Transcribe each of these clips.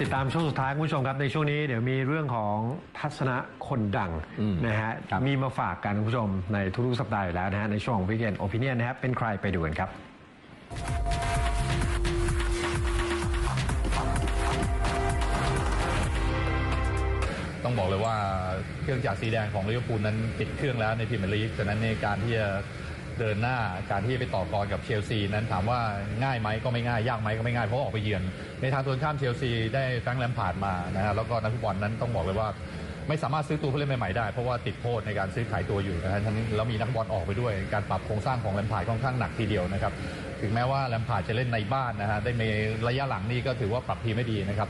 ติดตามช่วงสุดท้ายคุณผู้ชมครับในช่วงนี้เดี๋ยวมีเรื่องของทัศนะคนดังอืมนะฮะครับมีมาฝากกันคุณผู้ชมในทุกๆสัปดาห์อยู่แล้วนะฮะในช่วง weekend opinion นะครับเป็นใครไปดูกันครับ ต้องบอกเลยว่าเครื่องจักรสีแดงของลิเวอร์พูลนั้นติดเครื่องแล้วในพรีเมียร์ลีกฉะนั้นในการที่จะ เดินหน้าการที่จะไปต่อกรกับเชลซีนั้นถามว่าง่ายไหมก็ไม่ง่ายยากไหมก็ไม่ง่ายเพราะออกไปเยือน ในทางตรงข้ามเชลซีได้แฟรงค์ แลมพาร์ดมานะฮะแล้วก็นักฟุตบอลนั้นต้องบอกเลยว่าไม่สามารถซื้อตัวผู้เล่นใหม่ๆได้ เพราะว่าติดโทษในการซื้อขายตัวอยู่นะฮะทั้งนี้แล้วมีนักบอลออกไปด้วย การปรับโครงสร้างของแลมพาร์ดค่อนข้างหนักทีเดียวนะครับถึงแม้ว่าแลมพาร์ดจะเล่นในบ้านนะฮะได้ในระยะหลังนี่ก็ถือว่าปรับทีมได้ดีนะครับ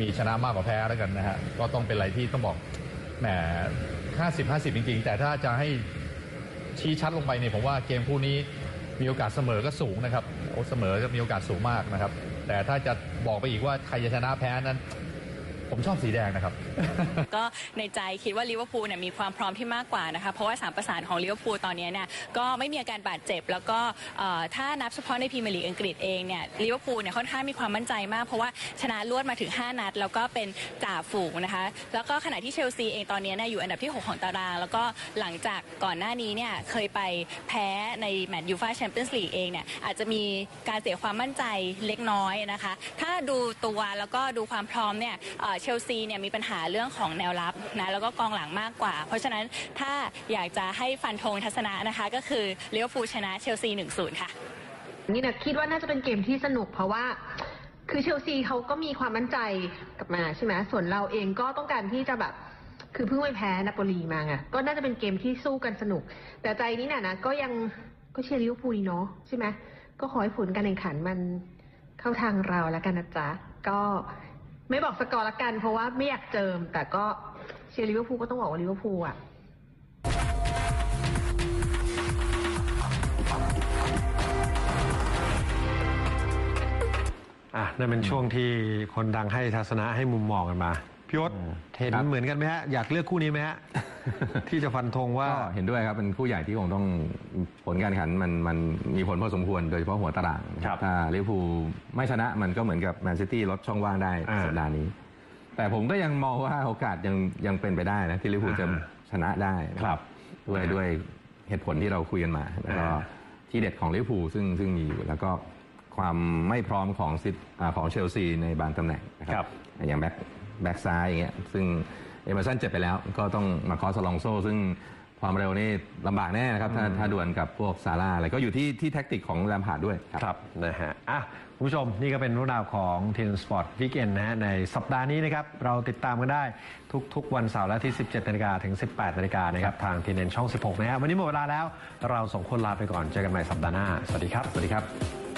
มีชนะมากกว่าแพ้แล้วกันนะฮะก็ต้องเป็นอะไรที่ต้องบอกแหม50 50 จริงๆ แต่ถ้าจะให้ ชี้ชัดลงไปเนี่ยผมว่าเกมคู่นี้มีโอกาสเสมอก็สูงนะครับโอ้เสมอก็มีโอกาสสูงมากนะครับ แต่ถ้าจะบอกไปอีกว่าใครจะชนะแพ้นั้น ผมชอบสีแดงนะครับ ก็ในใจคิดว่าลิเวอร์พูลเนี่ยมีความพร้อมที่มากกว่านะคะ เพราะว่าสามประสานของลิเวอร์พูลตอนนี้เนี่ยก็ไม่มีอาการบาดเจ็บ แล้วก็ถ้านับเฉพาะในพรีเมียร์ลีกอังกฤษเองเนี่ยลิเวอร์พูลเนี่ยค่อนข้างมีความมั่นใจมาก เพราะว่าชนะรวดมาถึง 5 นัด แล้วก็เป็นจ่าฝูงนะคะ แล้วก็ขณะที่เชลซีเองตอนนี้เนี่ยอยู่อันดับที่ 6 ของตาราง แล้วก็หลังจากก่อนหน้านี้เนี่ยเคยไปแพ้ในแมตช์ยูฟ่าแชมเปี้ยนส์ลีกเองเนี่ยอาจจะมีการเสียความมั่นใจเล็กน้อยนะคะ ถ้าดูตัวแล้วก็ดูความพร้อมเนี่ยเชลซีเนี่ยมีปัญหาเรื่องของแนวรับนะแล้วก็กองหลังมากกว่า เพราะฉะนั้นถ้าอยากจะให้ฟันธงทัศนะนะคะก็คือเลิเวอร์พูชนะเชลซี 1-0 ค่ะ นี่นะคิดว่าน่าจะเป็นเกมที่สนุกเพราะว่าคือเชลซีเขาก็มีความมั่นใจกลับมาใช่ไหมส่วนเราเองก็ต้องการที่จะแบบคือเพิ่งไปแพ้นาโปลีมาไงก็น่าจะเป็นเกมที่สู้กันสนุก แต่ใจนี้น่ะนะก็ยังก็เชียร์ลิเวอร์พูลเนาะใช่ไหมก็ขอให้ผลการแข่งขันมันเข้าทางเราแล้วกันนะจ๊ะ ก็ ไม่บอกสกอร์ละกัน เพราะว่าไม่อยากเจิม แต่ก็เชียร์ลิเวอร์พูลก็ต้องบอกว่าลิเวอร์พูลอะอะนั่นเป็นช่วงที่คนดังให้ทัศนะให้มุมมองกันมาพี่ยศเห็นครับเหมือนกันไหมฮะ อยากเลือกคู่นี้ไหมฮะ ที่จะฟันธงว่า ก็เห็นด้วยครับเป็นคู่ใหญ่ที่คงต้องผลการแข่งขันมันมันมีผลพอสมควรโดยเฉพาะหัวตารางนะครับถ้าลิเวอร์พูลไม่ชนะมันก็เหมือนกับแมนซิตี้ลดช่องว่างได้อ่าสัปดาห์นี้ แต่ผมก็ยังมองว่าโอกาสยังยังเป็นไปได้นะที่ลิเวอร์พูลจะอ่า ชนะได้นะ ครับ ด้วยอ่าด้วยเหตุผลที่เราคุยกันมาแล้วก็อ่าที่เด็ดของลิเวอร์พูลซึ่งซึ่งมีอยู่แล้วก็ความไม่พร้อมของซิตอ่าของเชลซีในบางตำแหน่งนะคครัรับอย่างแบ็คแบ็คซ้ายอย่างเงี้ยซึ่ง เอเมอร์สันเจ็บไปแล้ว ก็ต้องมาร์กอส อลอนโซ ซึ่งความเร็วนี่ลำบากแน่นะครับ ถ้าถ้าดวลกับพวกซาลาห์อะไรก็อยู่ที่ที่แท็กติกของแลมพาร์ดด้วยครับ ครับนะฮะอะคุณผู้ชมนี่ก็เป็นเรื่องราวของ TNN Sports Weekend นะฮะในสัปดาห์นี้นะครับ เราติดตามกันได้ทุก ๆ วันเสาร์และที่ 17นาฬิกาถึง 18นาฬิกานะครับ ทาง TNN ช่อง 16 นะฮะวันนี้หมดเวลาแล้วเราสองคนลาไปก่อนเจอกันใหม่สัปดาห์หน้าสวัสดีครับ สวัสดีครับ